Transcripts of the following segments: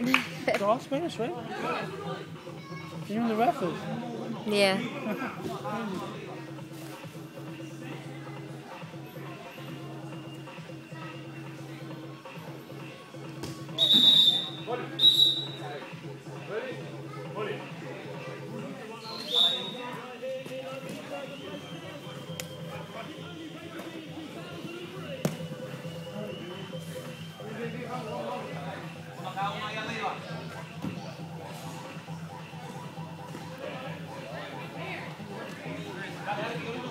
it's all Spanish, right? You're in the raffles. Yeah. What?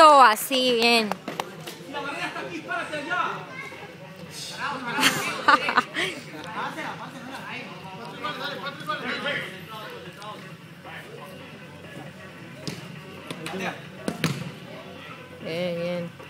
Así, bien. Bien, bien.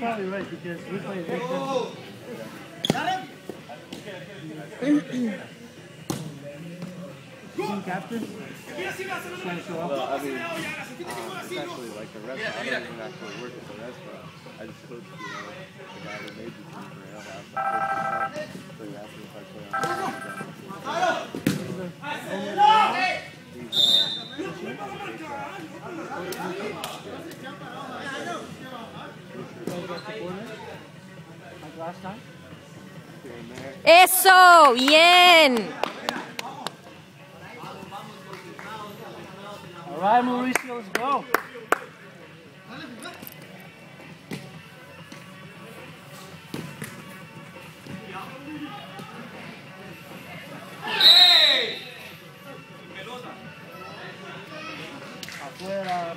Probably right because we played eight Team captain? Trying to show Well. I mean, uh, it's actually like the rest. I don't actually work at the restaurant. I just coach, you know, the guy that made the team for Ale House. I coach his son. So he asked me if I play on the Like Eso, bien. All right, Mauricio, let's go. Afuera.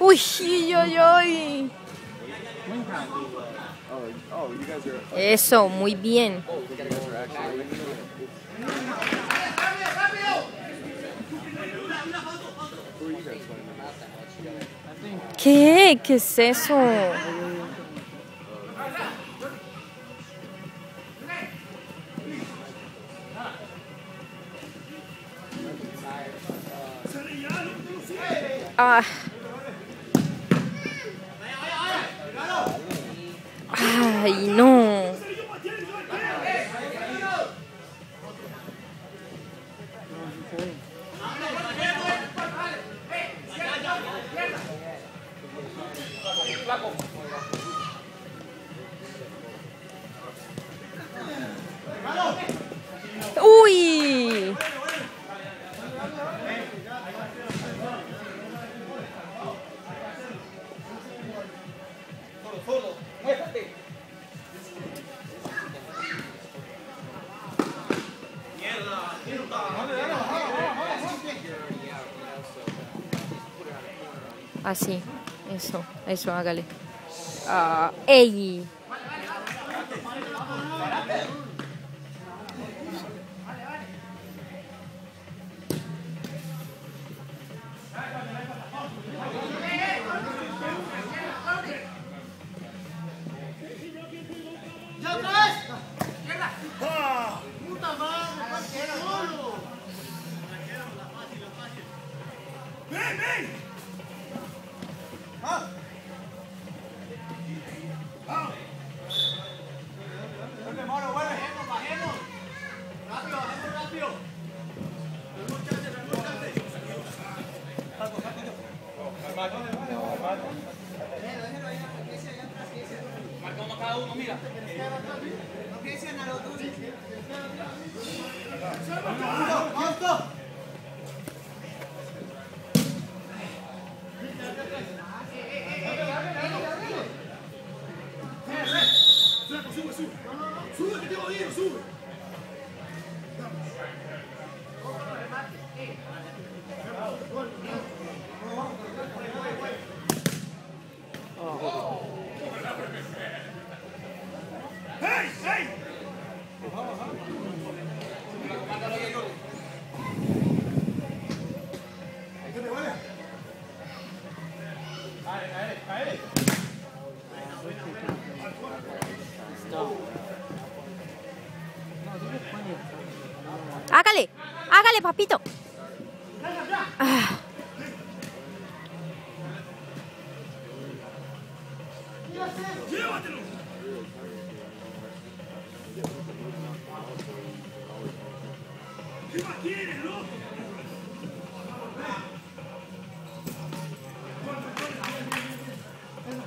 Uy. Eso, muy bien. ¿Qué? ¿Qué es eso? Ay, no. Así. Eso, eso, hágale. Ah, ¡Ey! Hágale,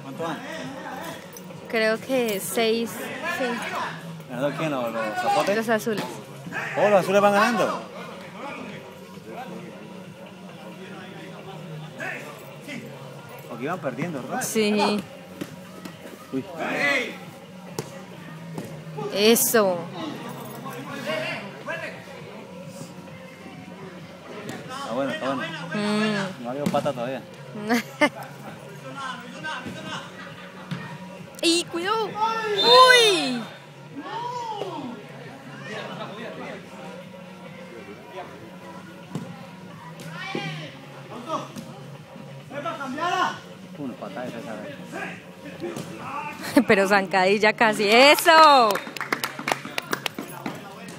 ¿Cuánto van? Creo que seis, sí, ¿Ganando quién? ¿Los, los zapotes? los azules. Oh, los azules van ganando. Porque iban perdiendo, ¿verdad? Sí. Uy. Eso. Está bueno, está bueno. Mm. No ha habido pata todavía. ¡Y cuidado! ¡Uy! Una patada esa vez. Pero zancadilla casi. ¡Eso!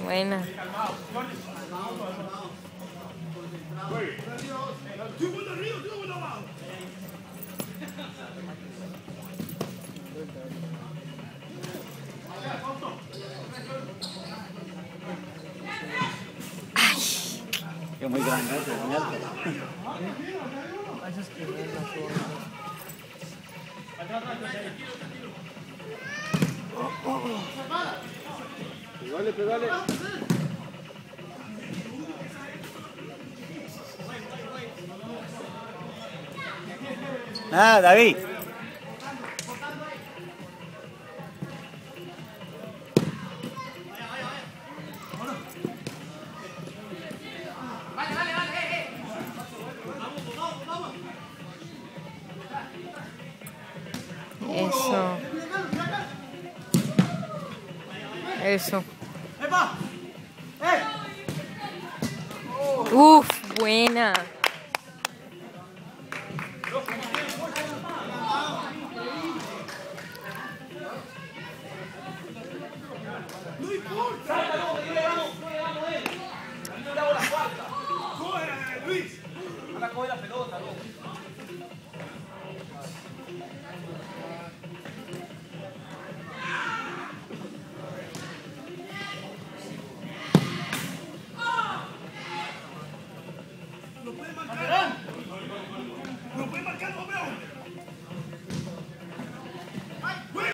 Buena. Es muy grande, es muy alto. Pegale, pegale. Nada, David. Eso. Uf, buena.